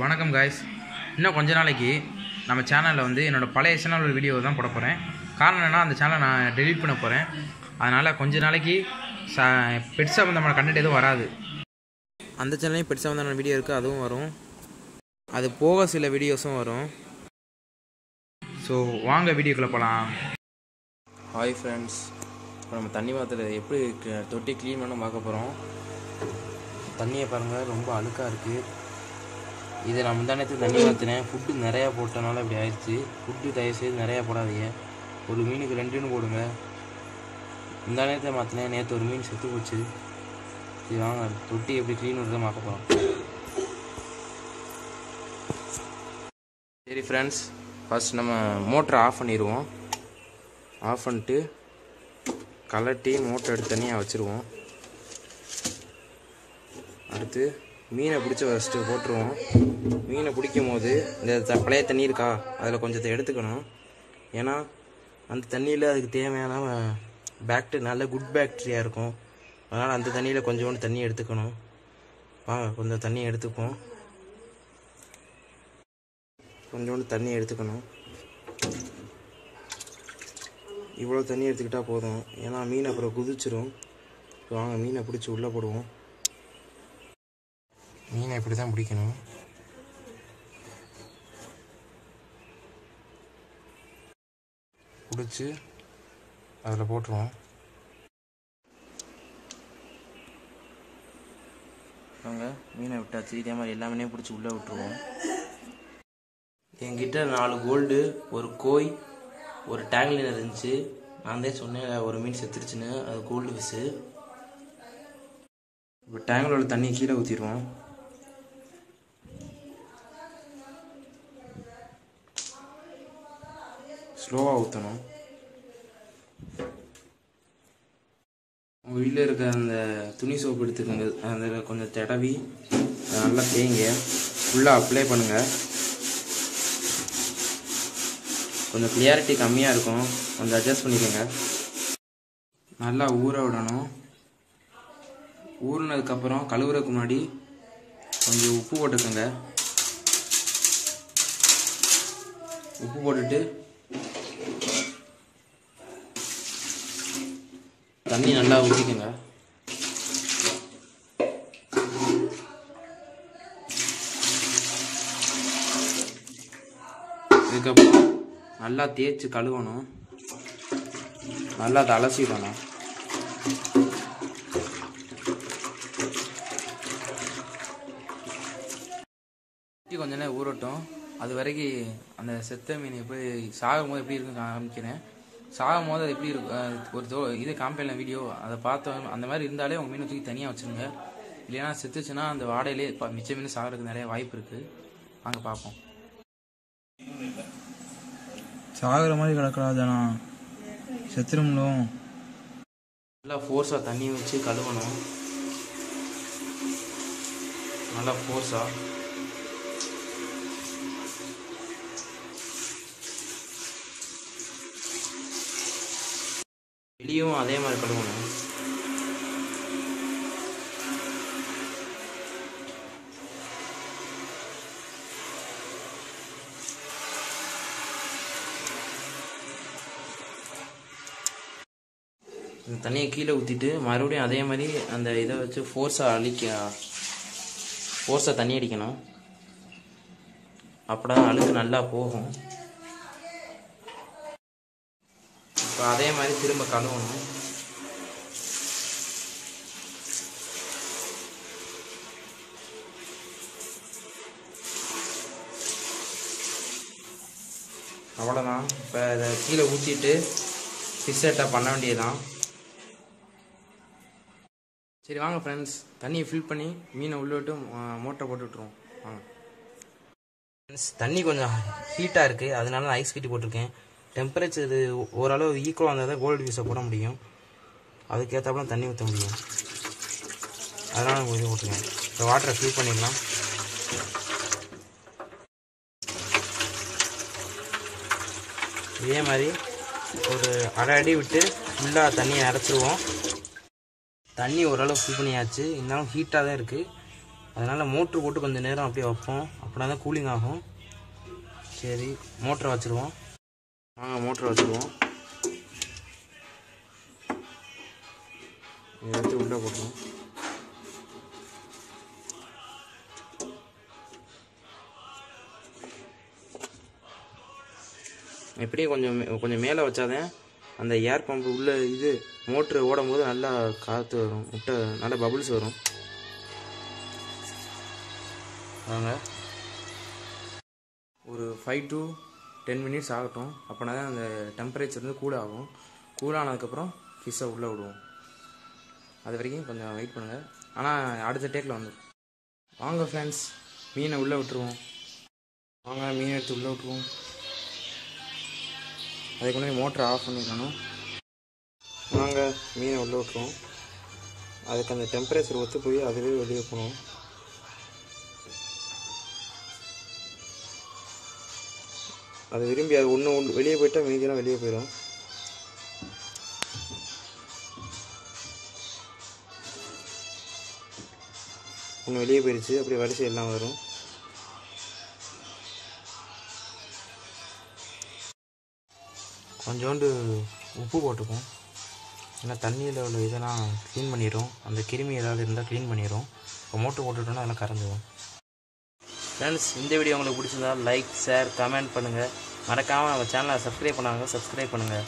வணக்கம் காய்ஸ் இன்னும் கொஞ்ச நாளைக்கு நம்ம சேனலில் வந்து என்னோடய பழைய சேனல் வீடியோ தான் போட போகிறேன் காரணம் என்னன்னா அந்த சேனலை நான் டெலீட் பண்ண போகிறேன் அதனால் கொஞ்ச நாளைக்கு ச பெட் சம்மந்தமான கண்டென்ட் எதுவும் வராது. அந்த சேனல்லையும் பெட் சம்மந்தமான வீடியோ இருக்குது அதுவும் வரும். அது போக சில வீடியோஸும் வரும். ஸோ வாங்க வீடியோக்குள்ளே போகலாம் ஹாய் ஃப்ரெண்ட்ஸ் இப்போ நம்ம தண்ணி பாத்திரம் எப்படி தொட்டி க்ளீன் பண்ண பார்க்க போகிறோம் தண்ணியை பாருங்கள் ரொம்ப அழுக்காக இருக்குது இதை நான் முந்தானத்து தண்ணி மாற்றினேன் ஃபுட்டு நிறையா போட்டனால இப்படி ஆயிடுச்சு. ஃபுட்டு தயவுசெய்து நிறையா போடாதீங்க. ஒரு மீனுக்கு ரெண்டுன்னு போடுங்க. முந்தானத்தை மாற்றினேன் நேற்று ஒரு மீன் செத்து போச்சு. சரி வாங்க. தொட்டி எப்படி க்ளீன் விடுறத பார்க்க போகிறோம் சரி ஃப்ரெண்ட்ஸ் ஃபர்ஸ்ட் நம்ம மோட்டரை ஆஃப் பண்ணிடுவோம். ஆஃப் பண்ணிட்டு கலட்டி மோட்டர் எடுத்து தனியாக வச்சுருவோம். அடுத்து மீனை பிடிச்சி ஃபஸ்ட்டு போட்டுருவோம். மீனை பிடிக்கும் போது இந்த த- பழைய தண்ணி இருக்கா அதில் கொஞ்சத்தை எடுத்துக்கணும். ஏன்னா அந்த தண்ணியில் அதுக்கு தேவையான பேக்டீரியா நல்ல குட் பேக்டீரியா இருக்கும். அதனால் அந்த தண்ணியில் கொஞ்சோண்டு தண்ணி எடுத்துக்கணும். வாங்க கொஞ்சம் தண்ணி எடுத்துப்போம் கொஞ்சோண்டு தண்ணி எடுத்துக்கணும். இவ்வளோ தண்ணி எடுத்துக்கிட்டால் போதும். ஏன்னா மீன் அப்புறம் குதிச்சிரும். வாங்க மீனை பிடிச்சி உள்ளே போடுவோம். மீனை இப்படி தான் பிடிக்கணும் பிடிச்சி அதில் போட்டுருவோம். வாங்க மீனை விட்டாச்சு. இதே மாதிரி எல்லா மீனையும் பிடிச்சி உள்ளே விட்டுருவோம். என்கிட்ட நாலு கோல்டு ஒரு கோய் ஒரு டேங்கில் இருந்துச்சு. நான் தான் சொன்னேன் ஒரு மீன் செத்துருச்சுன்னு. அது கோல்டு ஃபிஷ்ஷு இப்போ டேங்கில் உள்ள தண்ணியை கீழே ஊற்றிடுவோம் ஸ்லோவாக ஊற்றணும் உங்கள் வீட்டில் இருக்க அந்த துணி சோப்பு எடுத்துக்கோங்க. அதில் கொஞ்சம் தடவி அதை நல்லா தேய்ங்க. ஃபுல்லாக அப்ளை பண்ணுங்கள் கொஞ்சம் கிளியாரிட்டி கம்மியாக இருக்கும். கொஞ்சம் அட்ஜஸ்ட் பண்ணிக்கோங்க. நல்லா ஊற விடணும். ஊறினதுக்கப்புறம் கழுவுறதுக்கு முன்னாடி கொஞ்சம் உப்பு போட்டுக்கோங்க. உப்பு போட்டுட்டு தண்ணி நல்லா ஊற்றிக்கோங்க இதுக்கப்புறம் நல்லா தேய்ச்சி கழுவணும். நல்லா அதை அலசிடணும் கொஞ்ச நேரம் ஊறட்டும். அது வரைக்கும் அந்த செத்த மீன் எப்படி சாகும் போது எப்படி இருக்குன்னு காமிக்கிறேன். சாகும் போது அது எப்படி இருக்கும்? ஒரு தோ இது காமிப்பேன் வீடியோ அதை பார்த்தோம் அந்த மாதிரி இருந்தாலே உங்கள் மீனை தூக்கி தனியாக வச்சுருங்க. இல்லைன்னா செத்துச்சுன்னா அந்த வாடையிலே ப- மிச்ச மீன் சாகிறதுக்கு நிறைய வாய்ப்பு இருக்குது வாங்க பார்ப்போம். சாகுற மாதிரி கிடக்கலாதானா செத்துரும்லும் நல்லா ஃபோர்ஸாக தண்ணி வச்சு கழுவணும். நல்லா ஃபோர்ஸாக வெளியும் அதே மாதிரி கழுவணும். இந்த தண்ணியை கீழே ஊற்றிட்டு மறுபடியும் அதே மாதிரி அந்த இதை வச்சு ஃபோர்ஸாக அழிக்க ஃபோர்ஸாக தண்ணி அடிக்கணும். அப்போ அழுக்கு நல்லா போகும். இப்போ அதே மாதிரி திரும்ப கழுவணும். அவ்வளோதான் இப்போ இதை கீழே ஊற்றிட்டு ஃபிஷ் பண்ண வேண்டியதுதான். சரி வாங்க ஃப்ரெண்ட்ஸ் தண்ணியை ஃபில் பண்ணி மீனை உள்ளே விட்டு மோட்டரை போட்டு விட்ருவோம் வாங்க. ஃப்ரெண்ட்ஸ் தண்ணி கொஞ்சம் ஹீட்டாக இருக்குது அதனால நான் ஐஸ் கட்டி போட்டிருக்கேன். டெம்பரேச்சர் ஓரளவு ஈக்குவலாக இருந்தால் தான் கோல்டு வீஸை போட முடியும். அதுக்கேற்றாப்புல தண்ணி ஊற்ற முடியும். அதனால் கொஞ்சம் போட்டிருக்கேன் இப்போ வாட்டரை ஃபில் பண்ணிடலாம். இதே மாதிரி ஒரு அரை அடி விட்டு ஃபுல்லாக தண்ணியை நிறச்சிருவோம் தண்ணி ஓரளவு ஃபில் பண்ணியாச்சு. இருந்தாலும் ஹீட்டாக தான் இருக்குது அதனால் மோட்ரு போட்டு கொஞ்சம் நேரம் அப்படியே வைப்போம். அப்படின்னா தான் கூலிங் ஆகும். சரி மோட்டரை வச்சுருவோம். வாங்க மோட்டரை வச்சுருவோம். எடுத்து உள்ளே போட்டுருவோம் எப்படியும் கொஞ்சம் கொஞ்சம் மேலே வச்சாதான் அந்த ஏர் பம்பு உள்ள இது மோட்ரு ஓடும் போது நல்லா காற்று வரும். முட்டை நல்லா பபுள்ஸ் வரும். வாங்க. ஒரு ஃபைவ் டூ டென் மினிட்ஸ் ஆகட்டும். அப்போனா தான் அந்த டெம்பரேச்சர் வந்து கூல் ஆகும் கூல் ஆனதுக்கப்புறம் ஃபிஷ்ஷை உள்ளே விடுவோம். அது வரைக்கும் கொஞ்சம் வெயிட் பண்ணுங்கள் ஆனால் அடுத்த டேக்கில் வந்துடும் வாங்க ஃப்ரெண்ட்ஸ் மீனை உள்ளே விட்டுருவோம். வாங்க மீன் எடுத்து உள்ளே விட்டுருவோம். அதுக்கு முன்னாடி மோட்டரை ஆஃப் பண்ணிக்கணும் வாங்க மீனை உள்ளே விட்டுருவோம். அதுக்கு அந்த டெம்பரேச்சர் ஒத்து போய் அதுவே வெளியே போகணும். அது விரும்பி அது ஒன்று ஒன்று வெளியே போயிட்டால் மீதியெல்லாம் வெளியே போயிடும். ஒன்று வெளியே போயிடுச்சு அப்படியே வரிசை எல்லாம் வரும். கொஞ்சோண்டு உப்பு போட்டுப்போம். ஏன்னா தண்ணியில் உள்ள இதெல்லாம் க்ளீன் பண்ணிடும் அந்த கிருமி ஏதாவது இருந்தால் க்ளீன் பண்ணிடும் இப்போ மோட்டர் போட்டுட்டோன்னா அதெல்லாம் கறந்துடும் ஃப்ரெண்ட்ஸ் இந்த வீடியோ உங்களுக்கு பிடிச்சிருந்தா லைக் ஷேர் கமெண்ட் பண்ணுங்கள் மறக்காமல் நம்ம சேனலை சப்ஸ்கிரைப் பண்ணாங்க சப்ஸ்கிரைப் பண்ணுங்கள்